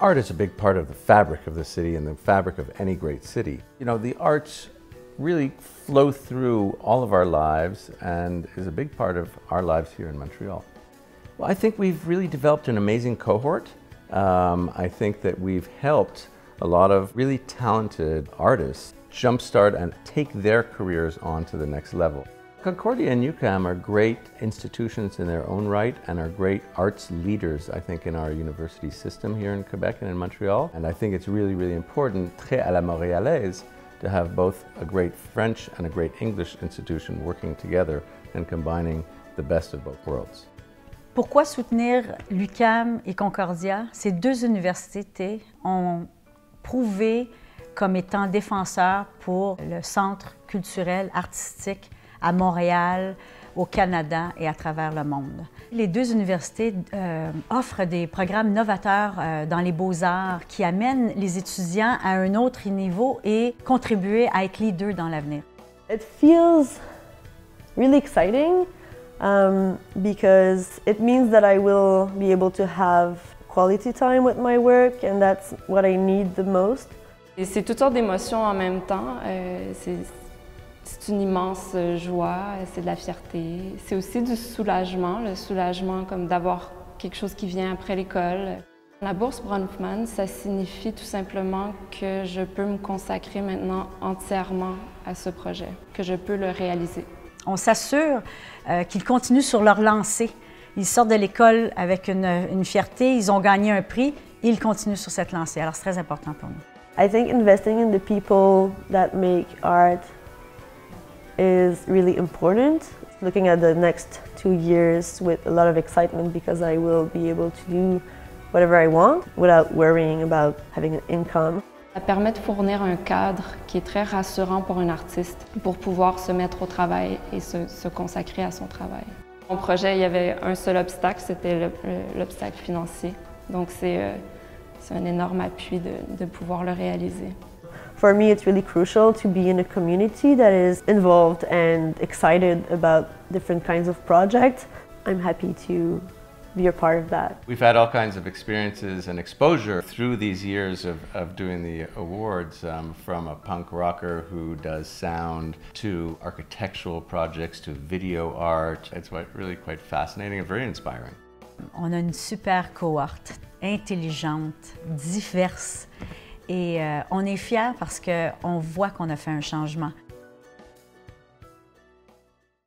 Art is a big part of the fabric of the city and the fabric of any great city. You know, the arts really flow through all of our lives and is a big part of our lives here in Montreal. Well, I think we've really developed an amazing cohort. Um, I think that we've helped a lot of really talented artists jumpstart and take their careers on to the next level. Concordia and UQAM are great institutions in their own right and are great arts leaders, I think, in our university system here in Quebec and in Montreal. And I think it's really, really important, très à la montréalaise, to have both a great French and a great English institution working together and combining the best of both worlds. Pourquoi soutenir l'UQAM et Concordia? Ces deux universités ont prouvé comme étant défenseurs pour le centre culturel artistique à Montréal, au Canada et à travers le monde. Les deux universités euh, offrent des programmes novateurs euh, dans les beaux-arts qui amènent les étudiants à un autre niveau et contribuer à être leader dans l'avenir. It feels really exciting um, because it means that I will be able to have quality time with my work and that's what I need the most. C'est toutes sortes d'émotions en même temps. Euh, c'est une immense joie, c'est de la fierté. C'est aussi du soulagement, le soulagement comme d'avoir quelque chose qui vient après l'école. La bourse Bronfman, ça signifie tout simplement que je peux me consacrer maintenant entièrement à ce projet, que je peux le réaliser. On s'assure euh, qu'ils continuent sur leur lancée. Ils sortent de l'école avec une, une fierté, ils ont gagné un prix, ils continuent sur cette lancée. Alors c'est très important pour nous. I think investing in the people that make art is really important. Looking at the next two years with a lot of excitement because I will be able to do whatever I want without worrying about having an income. Ça permet de fournir un cadre qui est très rassurant pour un artiste pour pouvoir se mettre au travail et se, se consacrer à son travail. Mon projet, il y avait un seul obstacle, c'était l'obstacle financier. Donc c'est euh, un énorme appui de, de pouvoir le réaliser. For me, it's really crucial to be in a community that is involved and excited about different kinds of projects. I'm happy to be a part of that. We've had all kinds of experiences and exposure through these years of, of doing the awards, um, from a punk rocker who does sound to architectural projects to video art. It's really quite fascinating and very inspiring. On a une super cohorte, intelligente, diverse, et euh, on est fiers parce qu'on voit qu'on a fait un changement.